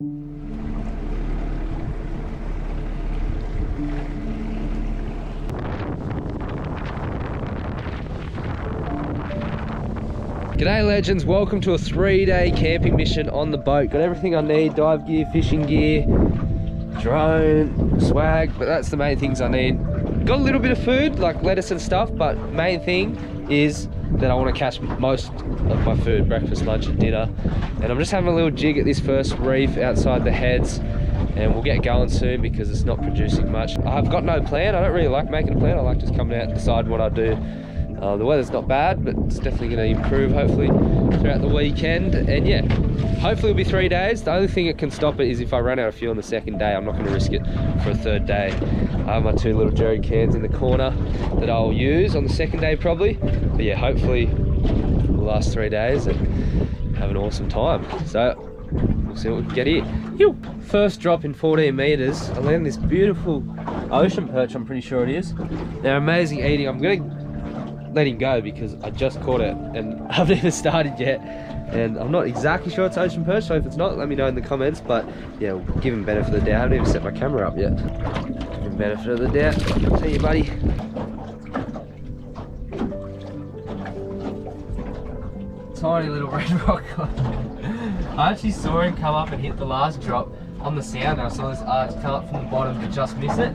G'day legends, welcome to a three day camping mission on the boat. Got everything I need, dive gear, fishing gear, drone, swag, but that's the main things I need. Got a little bit of food, like lettuce and stuff, but main thing is that I want to catch most of my food, breakfast, lunch and dinner. And I'm just having a little jig at this first reef outside the heads and we'll get going soon because it's not producing much. I've got no plan, I don't really like making a plan, I like just coming out and deciding what I do. Uh, the weather's not bad, but it's definitely going to improve hopefully throughout the weekend. And yeah, hopefully it'll be three days. The only thing that can stop it is if I run out of fuel on the second day. I'm not going to risk it for a third day. I have my two little jerry cans in the corner that I'll use on the second day probably. But yeah, hopefully will last three days and have an awesome time. So we'll see what we can get here. First drop in 14 meters. I landed this beautiful ocean perch, I'm pretty sure it is. They're amazing eating. I'm gonna let him go because I just caught it and I haven't even started yet. And I'm not exactly sure it's ocean perch so if it's not let me know in the comments. But yeah we'll give him benefit of the doubt. I haven't even set my camera up yet. Give him benefit of the doubt. See you buddy. Tiny little red rock. I actually saw him come up and hit the last drop on the sound I saw this arch come up from the bottom but just miss it.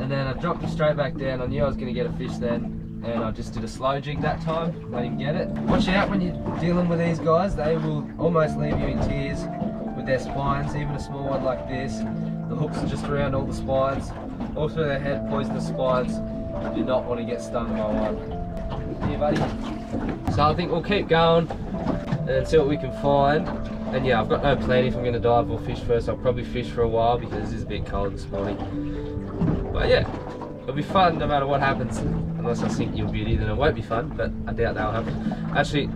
And then I dropped it straight back down. I knew I was going to get a fish then and I just did a slow jig that time, let him get it. Watch out when you're dealing with these guys, they will almost leave you in tears with their spines, even a small one like this. The hooks are just around all the spines, all through their head, poisonous spines. You do not want to get stung by one. Here buddy. So I think we'll keep going and see what we can find. And yeah, I've got no plan if I'm going to dive or fish first. I'll probably fish for a while because it is a bit cold this morning. But yeah, it'll be fun no matter what happens unless I sink Yew Beauty, then it won't be fun, but I doubt that'll happen. Actually,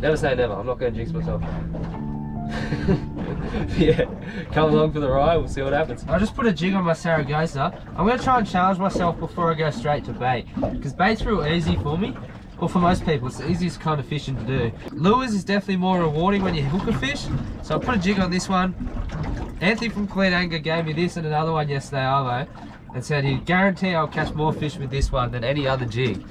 never say never, I'm not going to jinx myself. yeah, come along for the ride, we'll see what happens. I just put a jig on my Saragosa. I'm going to try and challenge myself before I go straight to bait, because bait's real easy for me. Well, for most people, it's the easiest kind of fishing to do. Lures is definitely more rewarding when you hook a fish, so I put a jig on this one. Anthony from Clean Anger gave me this and another one yesterday, Arvo and said he'd guarantee I'll catch more fish with this one than any other jig.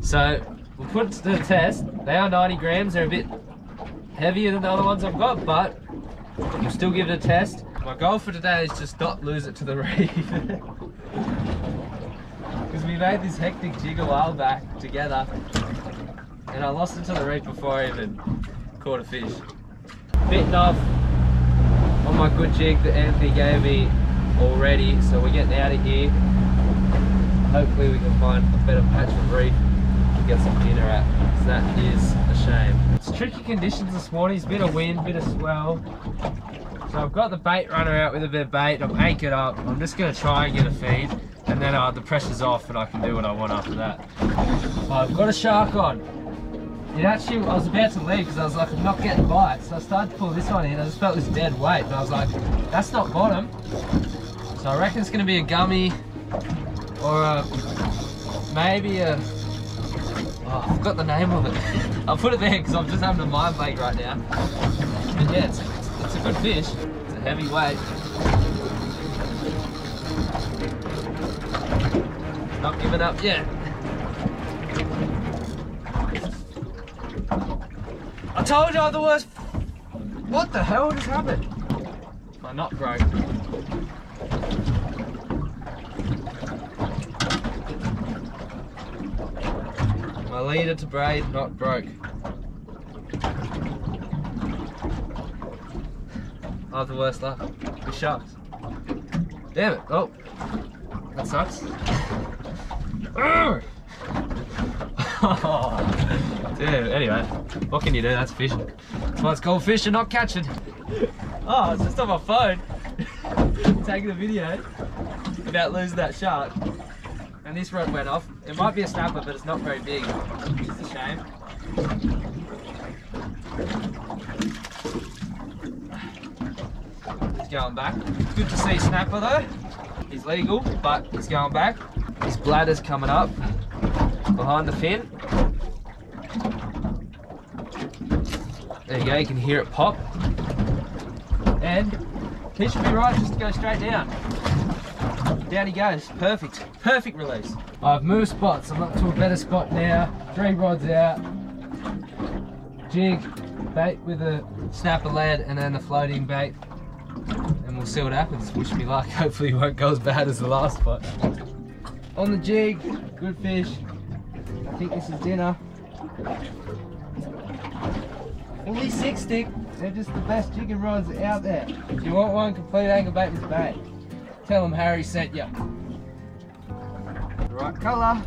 So we'll put it to the test. They are 90 grams, they're a bit heavier than the other ones I've got, but we'll still give it a test. My goal for today is just not lose it to the reef. Because we made this hectic jig a while back together and I lost it to the reef before I even caught a fish. Bitten off on my good jig that Anthony gave me already so we're getting out of here hopefully we can find a better patch of reef to get some dinner at because that is a shame it's tricky conditions this morning it's a bit of wind bit of swell so I've got the bait runner out with a bit of bait I'm anchored up I'm just going to try and get a feed and then uh, the pressure's off and I can do what I want after that I've got a shark on it actually, I was about to leave because I was like, I'm not getting bites. So I started to pull this one in. I just felt this dead weight. But I was like, that's not bottom. So I reckon it's to be a gummy or a, maybe a, oh, I the name of it. I'll put it there because I'm just having a mind blank right now. But yeah, it's, it's, it's a good fish. It's a heavy weight. Not giving up yet. I told you I the worst. What the hell just happened? My knot broke. Leader to braid not broke. I have the worst luck with sharks. Damn it. Oh, that sucks. Dude, anyway, what can you do? That's fishing. That's why it's called fishing, not catching. Oh, it's just on my phone. Taking a video about losing that shark. And this rod went off. It might be a snapper, but it's not very big, is a shame. He's going back. It's good to see snapper though. He's legal, but he's going back. His bladder's coming up behind the fin. There you go, you can hear it pop. And He should be right just to go straight down. Down he goes. Perfect. Perfect release. I've moved spots. I'm up to a better spot now. Three rods out. Jig, bait with a snapper lead and then the floating bait. And we'll see what happens. Wish me luck. Hopefully it won't go as bad as the last spot. On the jig, good fish. I think this is dinner. Only six stick. They're just the best jigging rods out there. If you want one, Complete Angler bait with bait. Tell them Harry sent you. Right colour.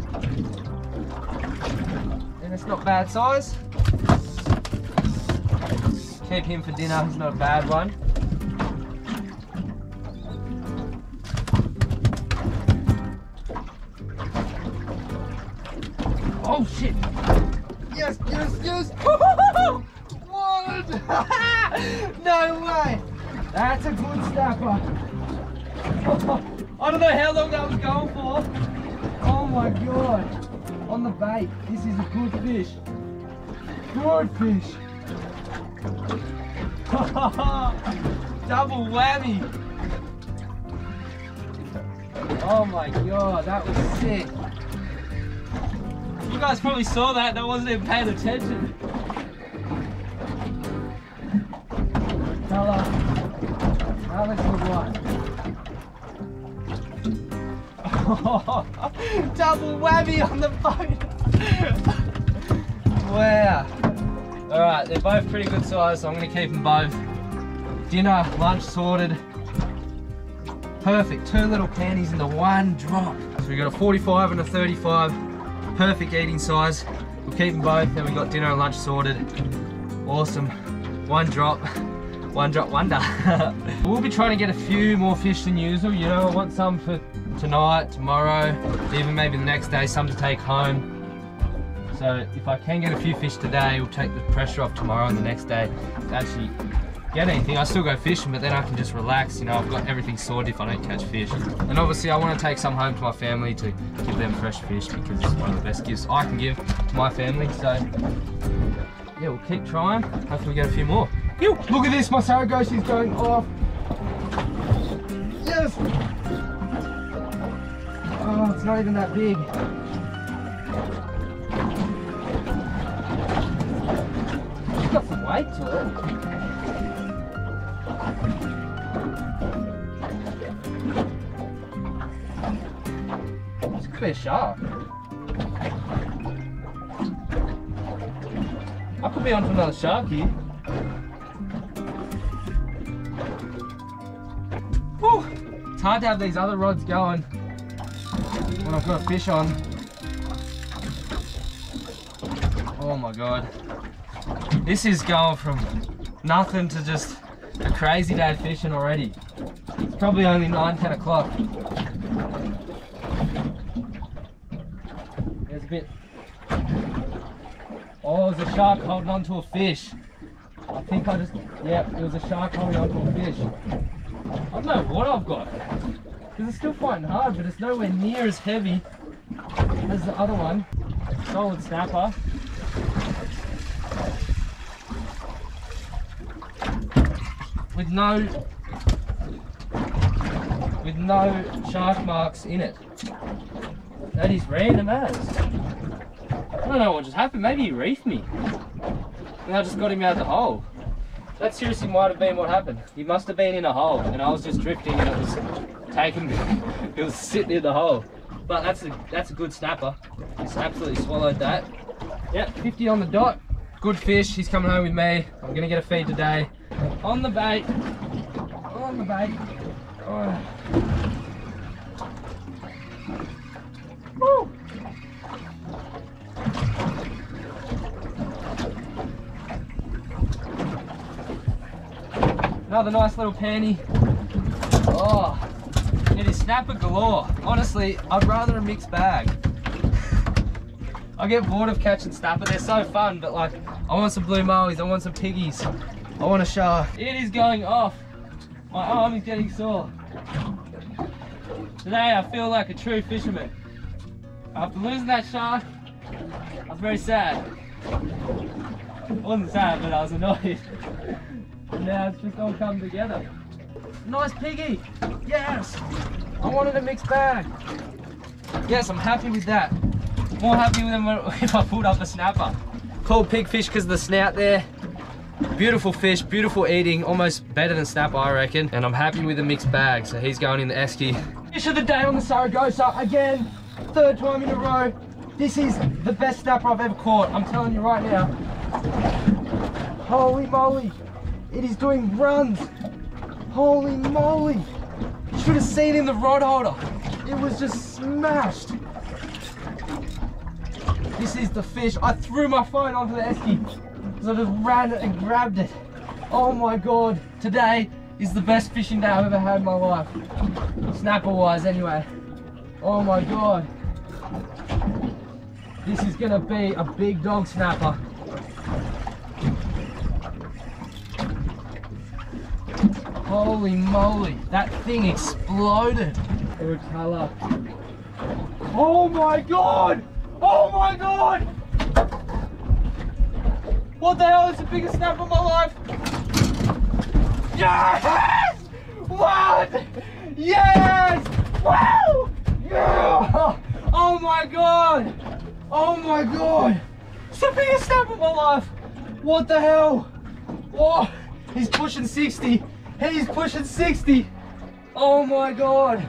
And it's not bad size. Keep him for dinner, he's not a bad one. Oh shit! Yes, yes, yes! One! no way! That's a good snapper. I don't know how long that was going for. Oh my god. On the bait. This is a good fish. Good fish. Double whammy. Oh my god, that was sick. You guys probably saw that I wasn't even paying attention. Fella, Alex one. Double whammy on the boat. wow. Alright, they're both pretty good size, so I'm to keep them both. Dinner, lunch sorted. Perfect, two little panties into one drop. So we got a 45 and a 35 perfect eating size. We'll keep them both, then we got dinner and lunch sorted. Awesome. One drop, one drop wonder. we'll be trying to get a few more fish than usual. You know, I want some for tonight, tomorrow, even maybe the next day, some to take home. So if I can get a few fish today, we'll take the pressure off tomorrow and the next day to actually get anything. I still go fishing, but then I can just relax. You know, I've got everything sorted if I don't catch fish. And obviously I want to take some home to my family to give them fresh fish because it's one of the best gifts I can give to my family. So yeah, we'll keep trying. Hopefully we get a few more. Ew, look at this, my Saragosa is going off. Yes! Oh, it's not even that big. It's got some weight to it. It's a clear shark. I could be on for another shark here. Whew. It's hard to have these other rods going when I've got a fish on. Oh my god. This is going from nothing to just a crazy day fishing already. It's probably only 9, 10 o'clock. There's a bit. Oh, there's a shark holding onto a fish. I think I just, yeah, it was a shark holding onto a fish. I don't know what I've got. Because it's still fighting hard, but it's nowhere near as heavy as the other one. Solid snapper. With no with no shark marks in it. That is random as. I don't know what just happened. Maybe he reefed me. And I just got him out of the hole. That seriously might have been what happened. He must have been in a hole and I was just drifting and it was taking it was sitting in the hole. But that's a that's a good snapper. Just absolutely swallowed that. Yep, 50 on the dot. Good fish. He's coming home with me. I'm gonna get a feed today. On the bait. On the bait. Oh. Woo. Another nice little panty. Oh, snapper galore. Honestly, I'd rather a mixed bag. I get bored of catching snapper. They're so fun, but like, I want some blue mowies, I want some piggies, I want a shark. It is going off. My arm is getting sore. Today I feel like a true fisherman. After losing that shark, I was very sad. I wasn't sad, but I was annoyed. Now it's just all come together. Nice piggy. Yes. I wanted a mixed bag. Yes, I'm happy with that. More happy with them if I pulled up a snapper. Called pigfish because of the snout there. Beautiful fish, beautiful eating, almost better than snapper, I reckon. And I'm happy with the mixed bag, so he's going in the esky. Fish of the day on the Saragosa again, third time in a row. This is the best snapper I've ever caught. I'm telling you right now. Holy moly, it is doing runs. Holy moly. You should have seen in the rod holder. It was just smashed. This is the fish. I threw my phone onto the esky because I just ran it and grabbed it. Oh my God. Today is the best fishing day I've ever had in my life. Snapper wise anyway. Oh my God. This is gonna be a big dog snapper. Holy moly, that thing exploded. Good color. Oh my god! Oh my god! What the hell is the biggest snap of my life? Yes! What? Yes! Wow! Yeah! Oh my god! Oh my god! It's the biggest snap of my life! What the hell? Oh, he's pushing 60. He's pushing 60. Oh my god.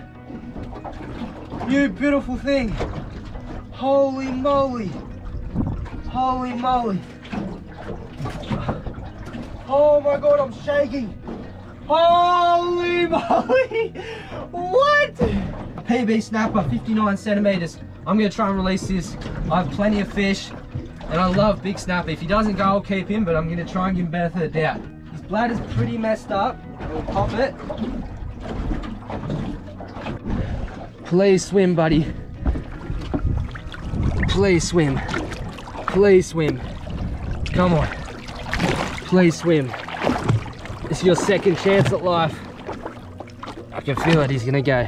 You beautiful thing. Holy moly. Holy moly. Oh my god, I'm shaking. Holy moly. What? PB snapper, 59 centimeters. I'm gonna try and release this. I have plenty of fish and I love big snapper. If he doesn't go, I'll keep him, but I'm gonna try and give him benefit of the doubt. Bladder's pretty messed up. We'll pop it. Please swim, buddy. Please swim. Please swim. Come on. Please swim. Is your second chance at life. I can feel it, he's gonna go.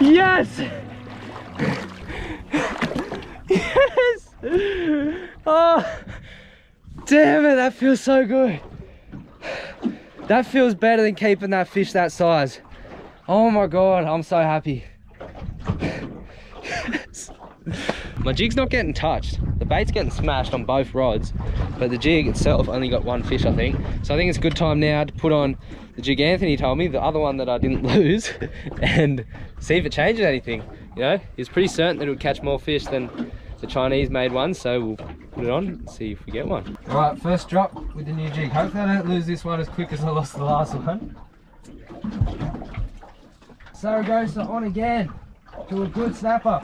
Yes! Oh, damn it, that feels so good. That feels better than keeping that fish that size. Oh my God, I'm so happy. My jig's not getting touched. The bait's getting smashed on both rods, but the jig itself only got one fish, I think. So I think it's a good time now to put on the jig Anthony told me, the other one that I didn't lose, and see if it changes anything. You know, he's pretty certain that it would catch more fish than the Chinese made one, so we'll put it on and see if we get one. All right, first drop with the new jig. Hopefully I don't lose this one as quick as I lost the last one. Saragosa on again to a good snapper.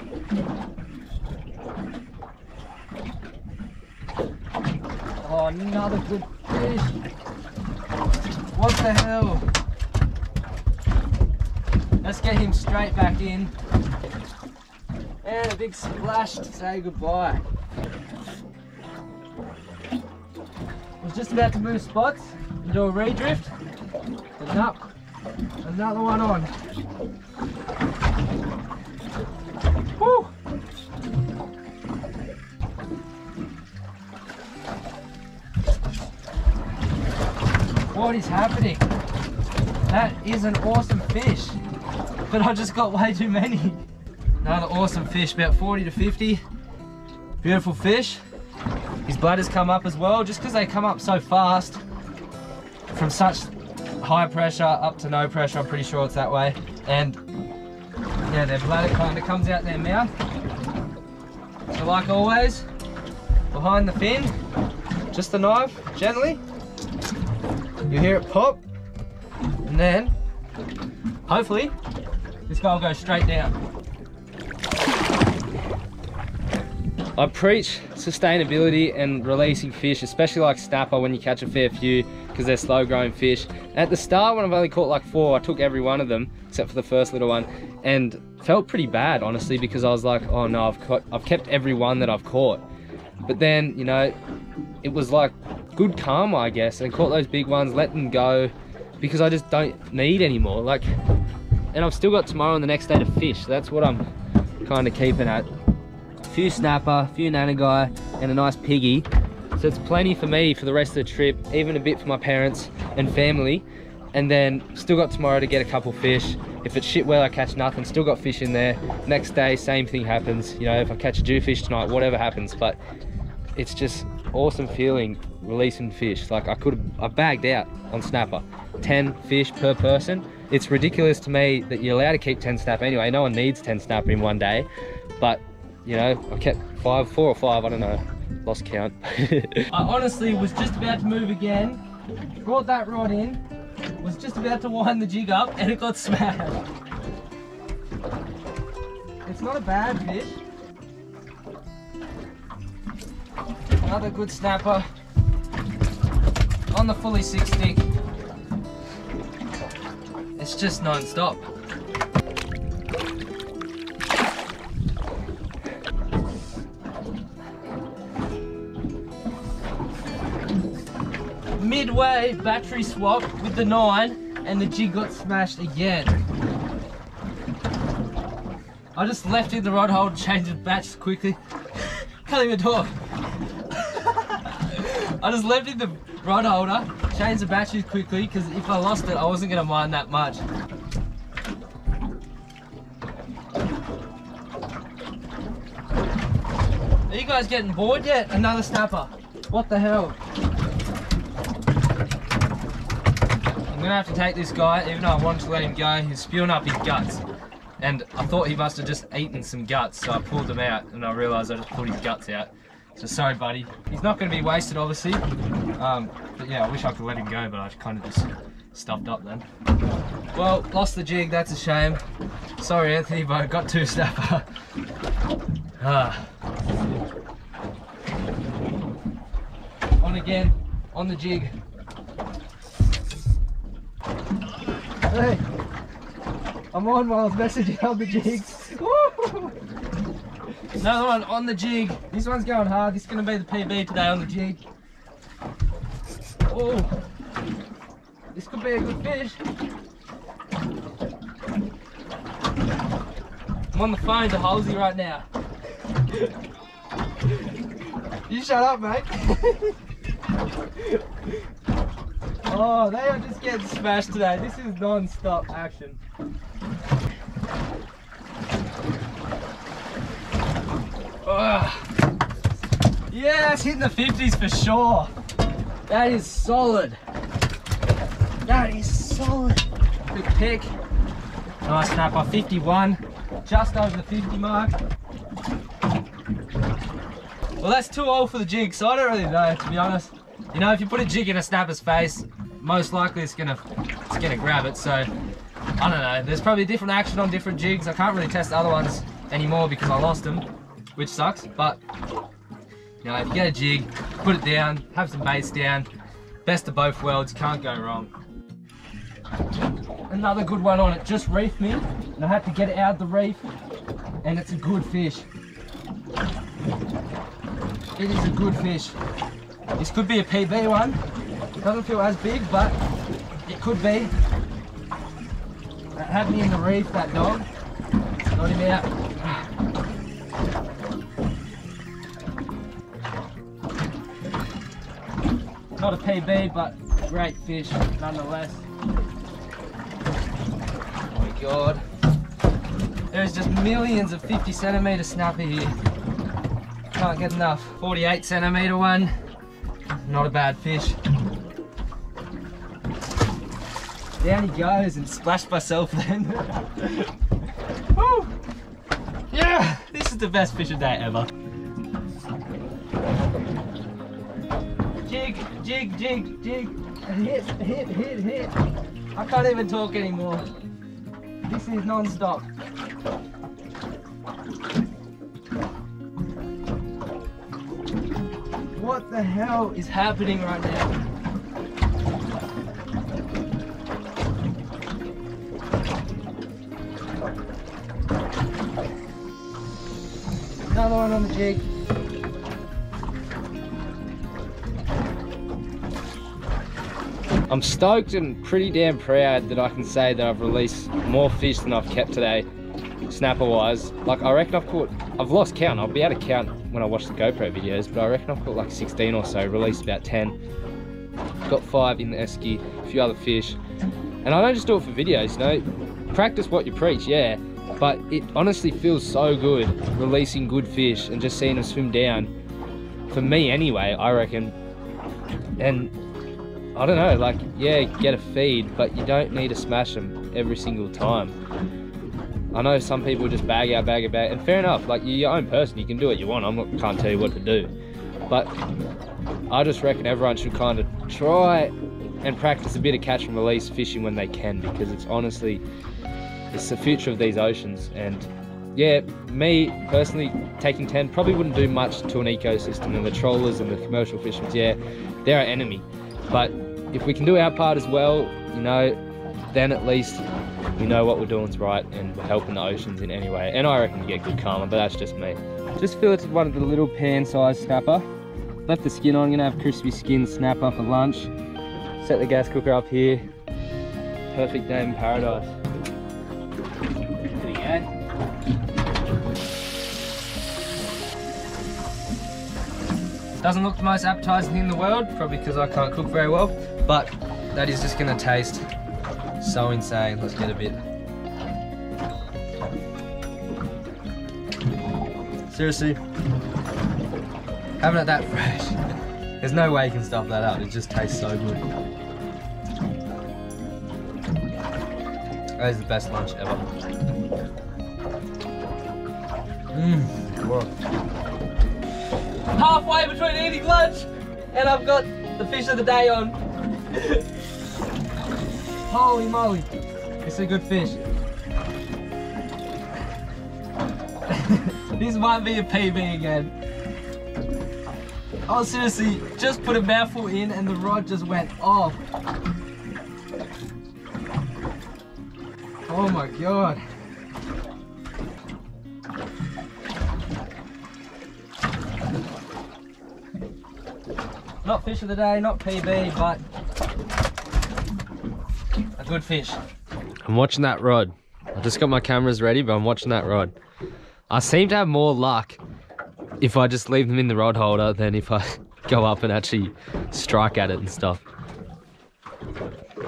Oh, another good fish. What the hell? Let's get him straight back in. And a big splash to say goodbye. Just about to move spots and do a redrift. But no, another one on. Woo! What is happening? That is an awesome fish, but I just got way too many. Another awesome fish, about 40 to 50. Beautiful fish. His bladders come up as well, just because they come up so fast from such high pressure up to no pressure, I'm pretty sure it's that way. And yeah, their bladder kind of comes out their mouth. So like always, behind the fin, just the knife, gently. You hear it pop, and then, hopefully, this guy will go straight down. I preach sustainability and releasing fish, especially like snapper when you catch a fair few because they're slow growing fish. At the start when I've only caught like four, I took every one of them except for the first little one and felt pretty bad honestly because I was like, oh no, I've, caught, I've kept every one that I've caught. But then, you know, it was like good karma, I guess, and caught those big ones, let them go because I just don't need anymore. Like, and I've still got tomorrow and the next day to fish. That's what I'm kind of keeping at few snapper, few nannygai, and a nice piggy. So it's plenty for me for the rest of the trip, even a bit for my parents and family. and then still got tomorrow to get a couple fish. If it's shit well, I catch nothing, still got fish in there. Next day, same thing happens. You know, if I catch a jewfish tonight, whatever happens, but it's just awesome feeling releasing fish. Like I could have, I bagged out on snapper, 10 fish per person. It's ridiculous to me that you're allowed to keep 10 snapper anyway. No one needs 10 snapper in one day, but you know, I kept five, four or five, I don't know, lost count. I honestly was just about to move again, brought that rod in, was just about to wind the jig up and it got smashed. It's not a bad fish. Another good snapper on the fully six stick. It's just non-stop. Battery swap with the nine and the jig got smashed again. I just left in the rod hole to change the batch quickly. Can't even talk. I just left in the rod holder, changed the batteries quickly because if I lost it, I wasn't going to mind that much. Are you guys getting bored yet? Another snapper. What the hell? I'm gonna have to take this guy, even though I wanted to let him go, he's spewing up his guts. And I thought he must have just eaten some guts, so I pulled them out and I realised I just pulled his guts out. So sorry, buddy. He's not to be wasted, obviously. Um, but yeah, I wish I could let him go, but I kind of just stuffed up then. Well, lost the jig. That's a shame. Sorry, Anthony, but I got two snapper. ah. On again, on the jig. Hey, I'm on while I was messaging on the jig. Another one on the jig. This one's going hard. This is going to be the PB today on the jig. Oh, this could be a good fish. I'm on the phone to Halsey right now. you shut up, mate. oh, they are just getting smashed today. This is non-stop action. Ugh. Yeah, it's hitting the 50s for sure. That is solid. That is solid. Good pick. Nice snapper, 51. Just over the 50 mark. Well, that's too old for the jig, so I don't really know, to be honest. You know, if you put a jig in a snapper's face, most likely it's gonna, it's gonna grab it, so I don't know. There's probably different action on different jigs. I can't really test other ones anymore because I lost them which sucks, but you know, if you get a jig, put it down, have some baits down, best of both worlds, can't go wrong. Another good one on it, just reefed me, and I had to get it out of the reef, and it's a good fish. It is a good fish. This could be a PB one. Doesn't feel as big, but it could be. That had me in the reef, that dog. Got him out. Not a PB, but great fish nonetheless. Oh my god. There's just millions of 50 centimeter snapper here. Can't get enough. 48 centimeter one. Not a bad fish. Down he goes and splashed myself then. Woo! Yeah! This is the best fishing day ever. Jig, jig, jig, jig. Hit, hit, hit, hit. I can't even talk anymore. This is non-stop. What the hell is happening right now? Another one on the jig. I'm stoked and pretty damn proud that I can say that I've released more fish than I've kept today, snapper wise. Like I reckon I've caught, I've lost count, I'll be able to count when I watch the GoPro videos, but I reckon I've caught like 16 or so, released about 10. Got five in the esky, a few other fish. And I don't just do it for videos, you know. Practice what you preach, yeah. But it honestly feels so good releasing good fish and just seeing them swim down. For me anyway, I reckon. And I don't know, like, yeah, get a feed, but you don't need to smash them every single time. I know some people just bag out, bag out, bag, and fair enough. Like you're your own person, you can do what you want. I can't tell you what to do, but I just reckon everyone should kind of try and practice a bit of catch and release fishing when they can, because it's honestly it's the future of these oceans. And yeah, me personally taking 10 probably wouldn't do much to an ecosystem, and the trawlers and the commercial fishermen, yeah, they're our enemy. But if we can do our part as well, you know, then at least we know what we're doing is right and we're helping the oceans in any way. And I reckon you get good karma, but that's just me. Just filleted one of the little pan-sized snapper. Left the skin on, gonna have crispy skin snapper for lunch. Set the gas cooker up here. Perfect day in paradise. Doesn't look the most appetizing in the world, probably because I can't cook very well, but that is just gonna taste so insane. Let's get a bit. Seriously, having it that fresh, there's no way you can stuff that up. It just tastes so good. That is the best lunch ever. Mmm. Halfway between eating lunch and I've got the fish of the day on. Holy moly. It's a good fish. this might be a PB again. Oh, seriously, just put a mouthful in and the rod just went off. Oh my god. Fish of the day, not PB, but a good fish. I'm watching that rod. I just got my cameras ready, but I'm watching that rod. I seem to have more luck if I just leave them in the rod holder than if I go up and actually strike at it and stuff.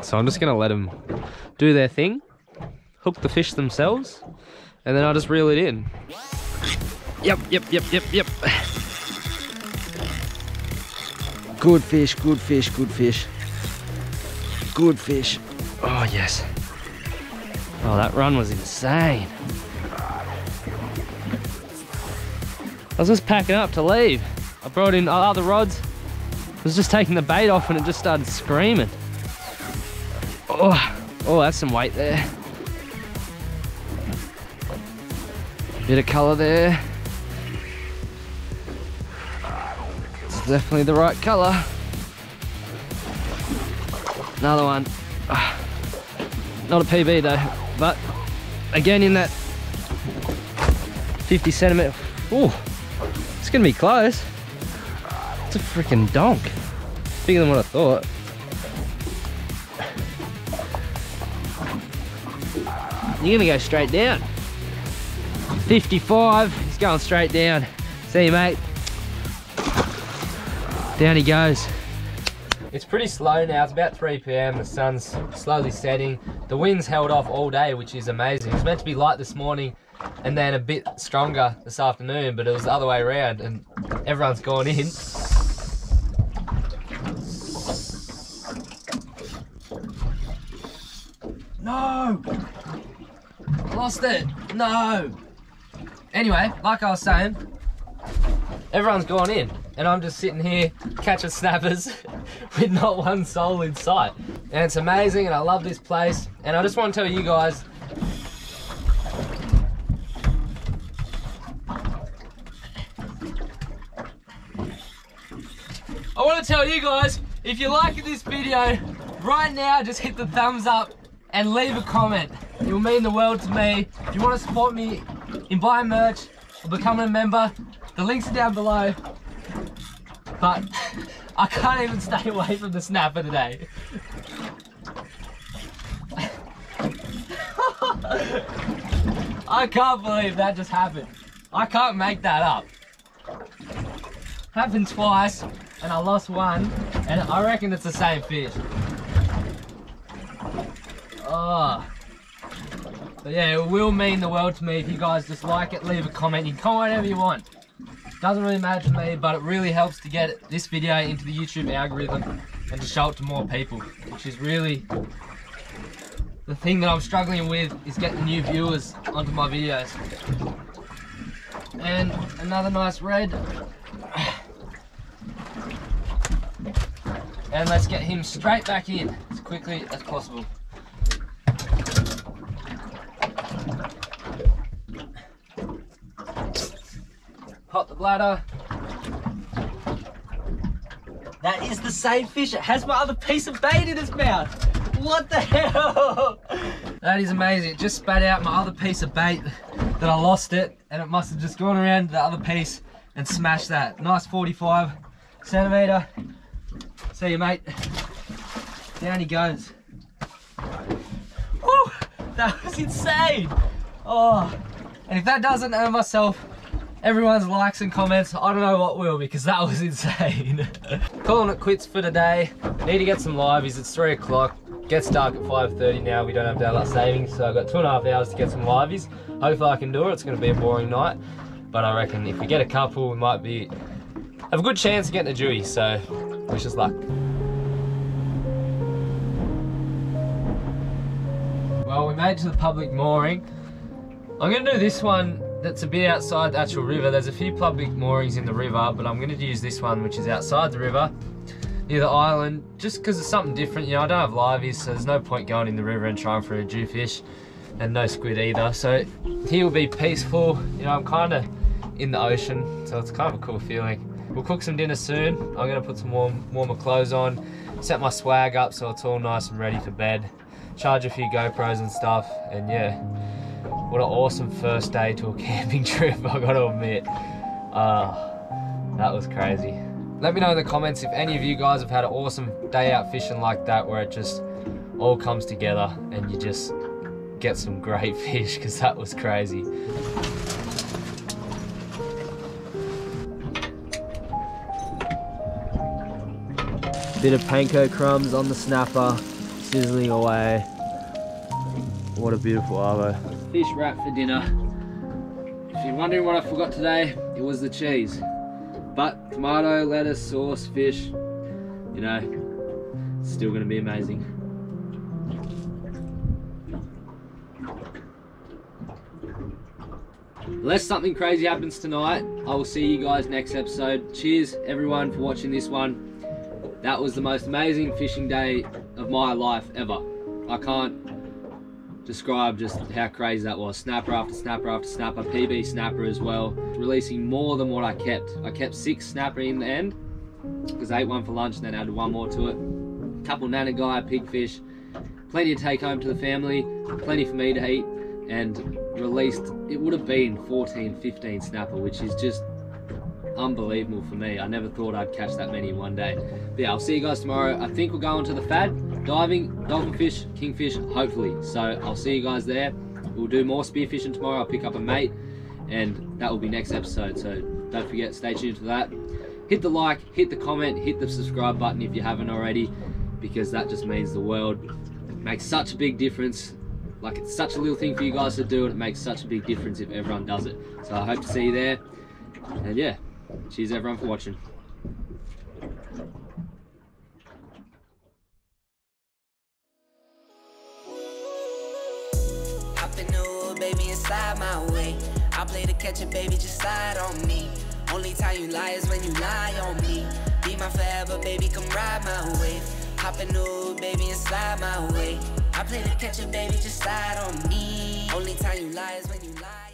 So I'm just gonna let them do their thing, hook the fish themselves, and then I'll just reel it in. Yep, yep, yep, yep, yep. Good fish, good fish, good fish. Good fish. Oh, yes. Oh, that run was insane. I was just packing up to leave. I brought in other rods. I was just taking the bait off and it just started screaming. Oh, oh, that's some weight there. Bit of color there. Definitely the right color. Another one. Ah, not a PB though, but again in that 50 centimeter. Oh, it's gonna be close. It's a freaking donk. Bigger than what I thought. You're gonna go straight down. 55, he's going straight down. See you, mate. Down he goes. It's pretty slow now, it's about 3 p.m. The sun's slowly setting. The wind's held off all day, which is amazing. It's meant to be light this morning and then a bit stronger this afternoon, but it was the other way around and everyone's gone in. No! Lost it! No! Anyway, like I was saying, everyone's gone in and I'm just sitting here catching snappers with not one soul in sight. And it's amazing and I love this place. And I just want to tell you guys, I want to tell you guys, if you're liking this video, right now just hit the thumbs up and leave a comment. It will mean the world to me. If you want to support me in buying merch or becoming a member, the links are down below but I can't even stay away from the snapper today. I can't believe that just happened. I can't make that up. Happened twice, and I lost one, and I reckon it's the same fish. Oh. But yeah, it will mean the world to me if you guys just like it, leave a comment. You can comment whatever you want. Doesn't really matter to me, but it really helps to get this video into the YouTube algorithm and to show it to more people, which is really the thing that I'm struggling with is getting new viewers onto my videos. And another nice red. And let's get him straight back in as quickly as possible. Bladder. That is the same fish. It has my other piece of bait in its mouth. What the hell? That is amazing. It just spat out my other piece of bait that I lost it and it must have just gone around the other piece and smashed that. Nice 45 centimeter. See you mate. Down he goes. Woo! That was insane. Oh, and if that doesn't earn myself everyone's likes and comments, I don't know what will because that was insane. Calling it quits for today. Need to get some liveys. It's three o'clock. Gets dark at 5.30 now. We don't have daylight savings, so I've got two and a half hours to get some liveys. Hopefully I can do it. It's going to be a boring night. But I reckon if we get a couple, we might be have a good chance of getting a jewie, so wish us luck. Well, we made it to the public mooring. I'm going to do this one that's a bit outside the actual river. There's a few public moorings in the river, but I'm going to use this one, which is outside the river near the island just because it's something different. You know, I don't have liveys, so there's no point going in the river and trying for a jewfish and no squid either. So here will be peaceful. You know, I'm kind of in the ocean, so it's kind of a cool feeling. We'll cook some dinner soon. I'm gonna put some warm, warmer clothes on, set my swag up so it's all nice and ready for bed, charge a few GoPros and stuff, and yeah, what an awesome first day to a camping trip, I gotta admit. Uh, that was crazy. Let me know in the comments if any of you guys have had an awesome day out fishing like that where it just all comes together and you just get some great fish because that was crazy. Bit of panko crumbs on the snapper, sizzling away. What a beautiful arvo. Fish wrap for dinner. If you're wondering what I forgot today, it was the cheese. But tomato, lettuce, sauce, fish, you know, still gonna be amazing. Unless something crazy happens tonight, I will see you guys next episode. Cheers everyone for watching this one. That was the most amazing fishing day of my life ever. I can't describe just how crazy that was. Snapper after snapper after snapper, PB snapper as well. Releasing more than what I kept. I kept six snapper in the end because I ate one for lunch and then added one more to it. A couple Nannygai, pigfish, plenty to take home to the family, plenty for me to eat and released, it would have been 14, 15 snapper, which is just unbelievable for me. I never thought I'd catch that many in one day. But yeah, I'll see you guys tomorrow. I think we'll go on to the FAD, diving, dolphinfish, kingfish, hopefully. So I'll see you guys there. We'll do more spearfishing tomorrow. I'll pick up a mate and that will be next episode. So don't forget, stay tuned for that. Hit the like, hit the comment, hit the subscribe button if you haven't already, because that just means the world. Makes such a big difference. Like it's such a little thing for you guys to do and it makes such a big difference if everyone does it. So I hope to see you there. And yeah, cheers everyone for watching. baby, my way. I play baby, just slide on me. Only time you lie is when you lie on me. Be my forever, baby, come ride my. Hop in new, baby, my way. I play baby, just slide on me. Only time you lie is when you lie.